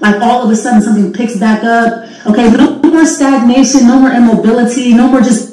like all of a sudden something picks back up. Okay, no more stagnation, no more immobility, no more just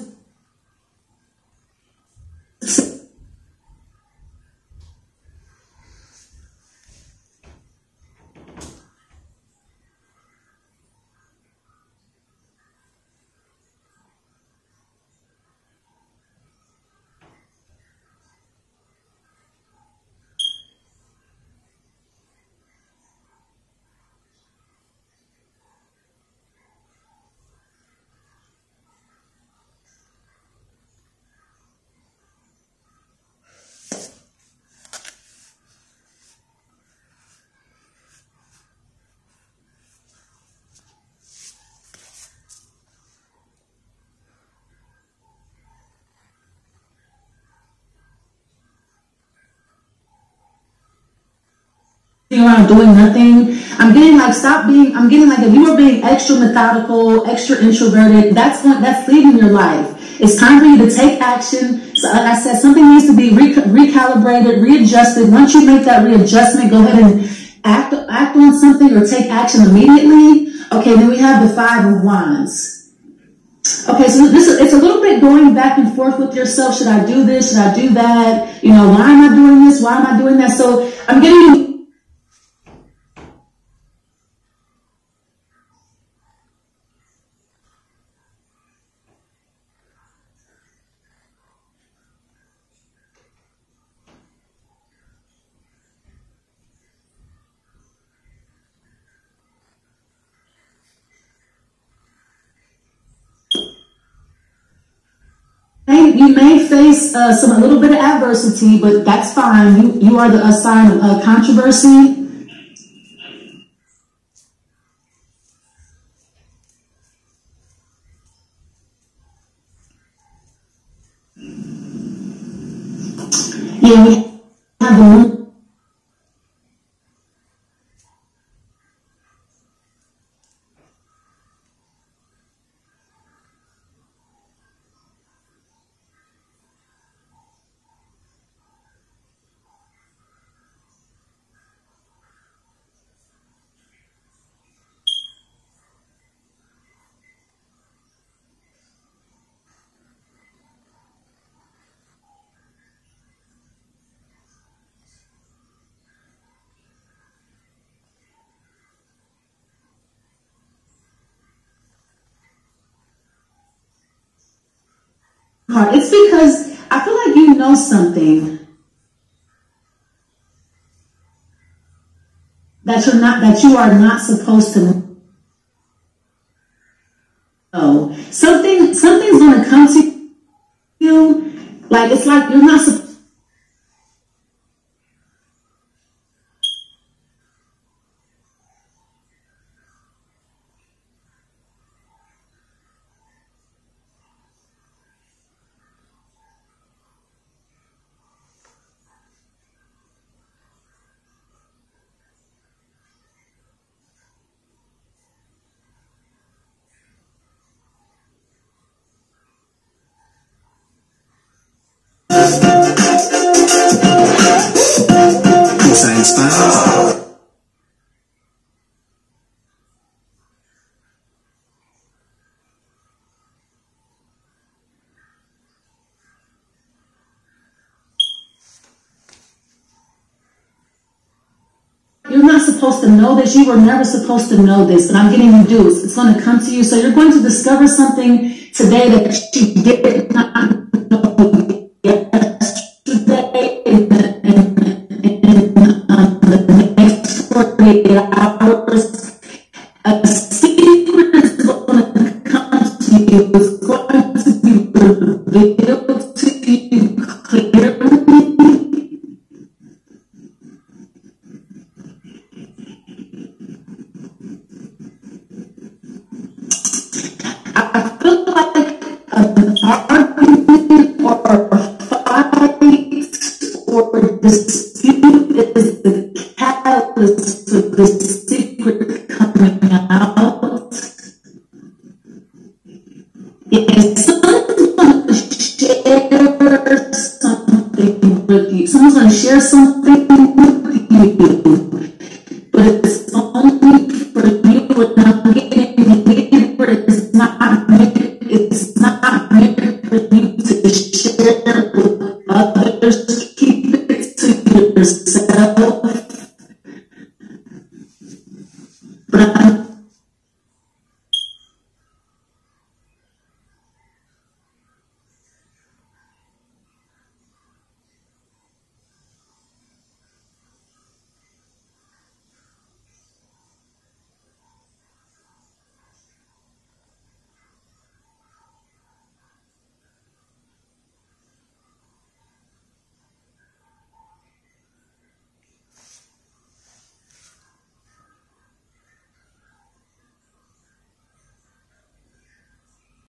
around doing nothing. I'm getting like stop being. I'm getting like if you are being extra methodical, extra introverted, that's what that's leading your life. It's time for you to take action. So like I said, something needs to be re- recalibrated, readjusted. Once you make that readjustment, go ahead and act act on something or take action immediately. Okay, then we have the five of wands. Okay, so this is, it's a little bit going back and forth with yourself. Should I do this? Should I do that? You know, why am I doing this? Why am I doing that? So I'm getting you may face uh, some a little bit of adversity, but that's fine. You you are the a sign of uh, controversy. Yeah, we have the It's because I feel like you know something that you're not that you are not supposed to know. Something something's gonna come to you. Like it's like you're not supposed supposed to know this. You were never supposed to know this, but I'm getting you dues. It's going to come to you. So you're going to discover something today that you did not the secret coming out. Yes, someone's going to share something with you. Someone's going to share something But I,